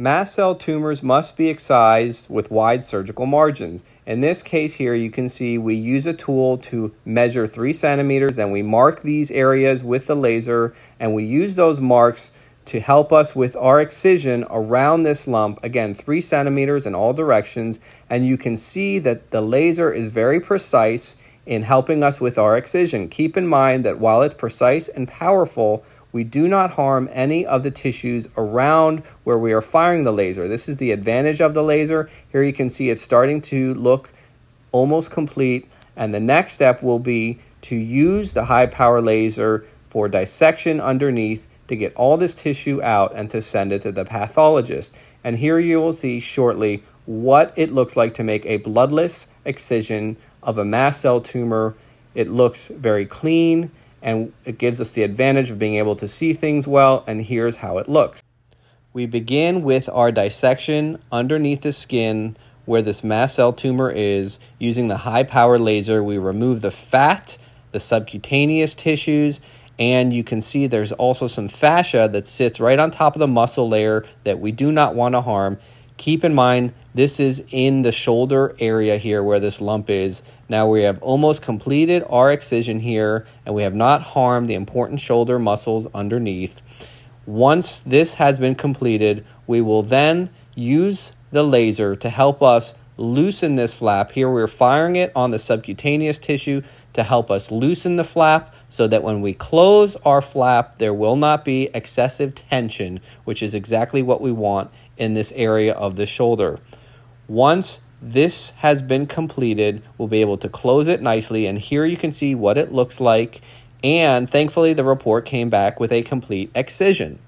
Mast cell tumors must be excised with wide surgical margins. In this case here, you can see we use a tool to measure three centimeters and we mark these areas with the laser and we use those marks to help us with our excision around this lump. Again, three centimeters in all directions. And you can see that the laser is very precise in helping us with our excision. Keep in mind that while it's precise and powerful, we do not harm any of the tissues around where we are firing the laser. This is the advantage of the laser. Here you can see it's starting to look almost complete. And the next step will be to use the high power laser for dissection underneath to get all this tissue out and to send it to the pathologist. And here you will see shortly what it looks like to make a bloodless excision of a mast cell tumor. It looks very clean and it gives us the advantage of being able to see things well, and here's how it looks. We begin with our dissection underneath the skin where this mast cell tumor is. Using the high power laser, we remove the fat, the subcutaneous tissues, and you can see there's also some fascia that sits right on top of the muscle layer that we do not want to harm. Keep in mind, this is in the shoulder area here where this lump is. Now we have almost completed our excision here and we have not harmed the important shoulder muscles underneath. Once this has been completed, we will then use the laser to help us loosen this flap. Here we're firing it on the subcutaneous tissue to help us loosen the flap so that when we close our flap, there will not be excessive tension, which is exactly what we want in this area of the shoulder. Once this has been completed, we'll be able to close it nicely. And here you can see what it looks like. And thankfully, the report came back with a complete excision.